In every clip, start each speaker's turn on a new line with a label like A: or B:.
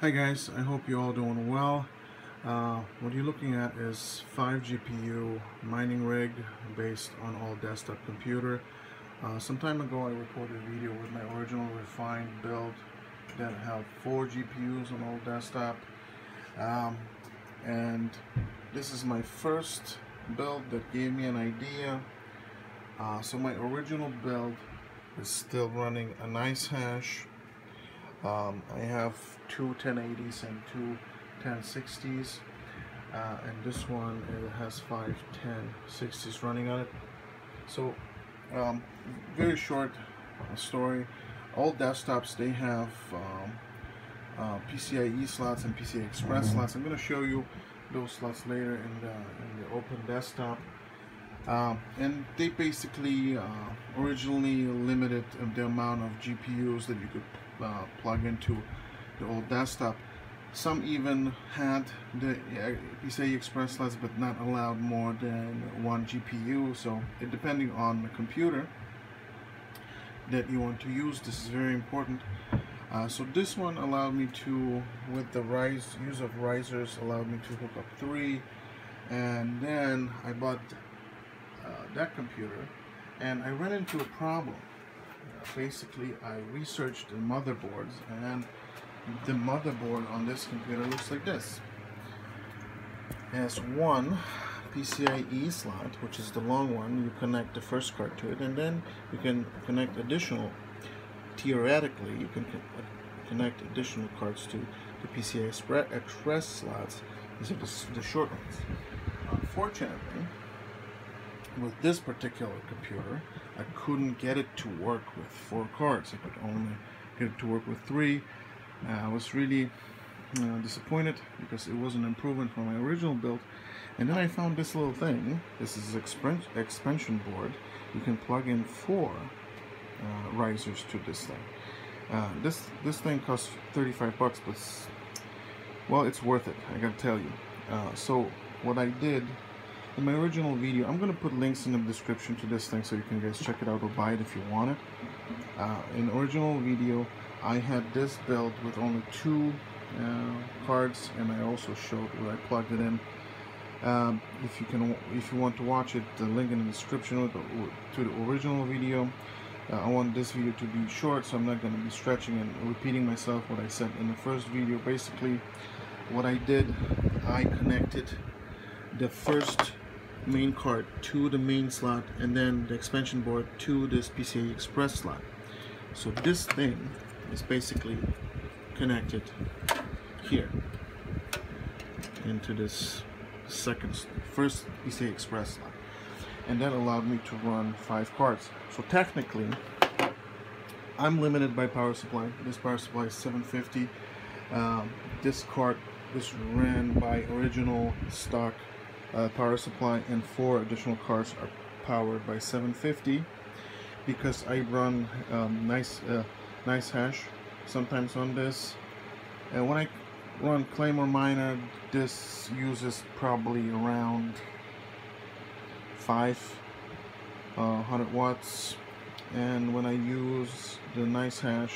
A: Hi guys, I hope you're all doing well. Uh, what you're looking at is 5 GPU mining rig based on all desktop computer. Uh, some time ago I recorded a video with my original refined build that had 4 GPUs on all desktop. Um, and this is my first build that gave me an idea. Uh, so my original build is still running a NiceHash um, I have two 1080s and two 1060s uh, and this one it has five 1060s running on it. So um, very short story. All desktops they have um, uh, PCIe slots and PCI Express slots. I'm going to show you those slots later in the, in the open desktop. Um, and they basically uh, originally limited the amount of GPUs that you could uh, plug into the old desktop. Some even had the uh, PCI Express slots but not allowed more than one GPU so it, depending on the computer that you want to use this is very important uh, so this one allowed me to with the rise use of risers allowed me to hook up three and then I bought uh, that computer and I ran into a problem. Basically, I researched the motherboards and the motherboard on this computer looks like this. It has one PCIe slot, which is the long one. You connect the first card to it, and then you can connect additional. Theoretically, you can connect additional cards to the PCI Express slots. These are the, the short ones. Unfortunately, with this particular computer, I couldn't get it to work with four cards. I could only get it to work with three. Uh, I was really uh, disappointed because it was an improvement from my original build. And then I found this little thing. This is an expansion board. You can plug in four uh, risers to this thing. Uh, this this thing costs 35 bucks, but well, it's worth it. I gotta tell you. Uh, so what I did in my original video I'm gonna put links in the description to this thing so you can guys check it out or buy it if you want it. Uh, in original video I had this build with only two uh, cards and I also showed where I plugged it in. Um, if you can if you want to watch it the link in the description to the original video. Uh, I want this video to be short so I'm not going to be stretching and repeating myself what I said in the first video. Basically what I did I connected the first main card to the main slot and then the expansion board to this PCI Express slot. So this thing is basically connected here into this second, first PCI Express slot. And that allowed me to run five cards. So technically, I'm limited by power supply. This power supply is 750. Um, this card is ran by original stock uh, power supply and four additional cars are powered by 750 because I run um, nice uh, NiceHash sometimes on this. And when I run Claymore Miner this uses probably around 5 uh, 100 watts. And when I use the NiceHash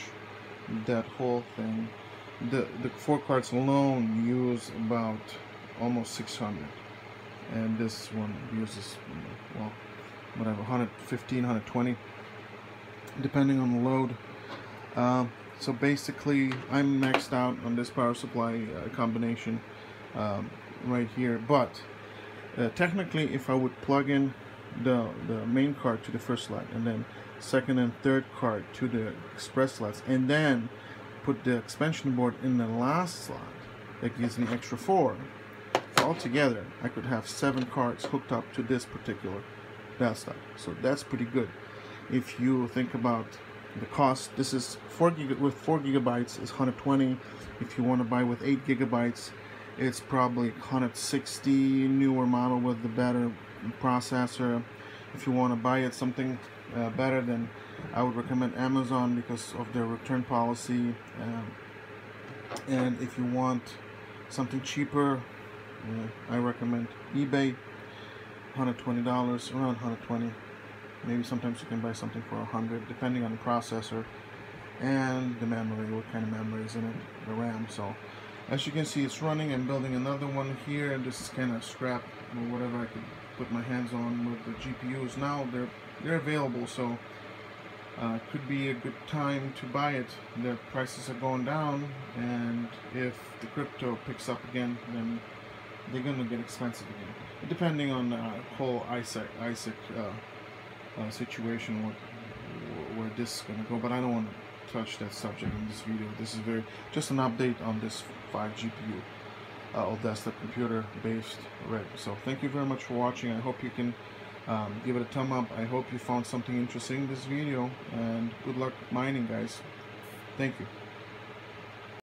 A: that whole thing the the four cards alone use about almost 600 and this one uses well whatever 115 120 depending on the load. Uh, so basically I'm maxed out on this power supply uh, combination um, right here. But uh, technically if I would plug in the the main card to the first slot and then second and third card to the express slots and then put the expansion board in the last slot that gives me extra four altogether, I could have seven cards hooked up to this particular desktop. So that's pretty good. If you think about the cost, this is four gig with four gigabytes is 120. If you want to buy with eight gigabytes, it's probably 160 newer model with the better processor. If you want to buy it something uh, better, then I would recommend Amazon because of their return policy. Um, and if you want something cheaper, I recommend eBay, $120, around 120 Maybe sometimes you can buy something for 100 depending on the processor. and the memory, what kind of memory is in it, the RAM. So as you can see, it's running. I'm building another one here, and this is kind of scrap or whatever I could put my hands on with the GPUs. Now they're they're available, so uh, could be a good time to buy it. The prices are going down, and if the crypto picks up again, then they're gonna get expensive again. Depending on the whole ASIC ASIC uh, uh, situation, what where this is gonna go. But I don't want to touch that subject in this video. This is very just an update on this 5 GPU uh, all desktop computer based rig. So thank you very much for watching. I hope you can um, give it a thumb up. I hope you found something interesting in this video and good luck mining guys. Thank you.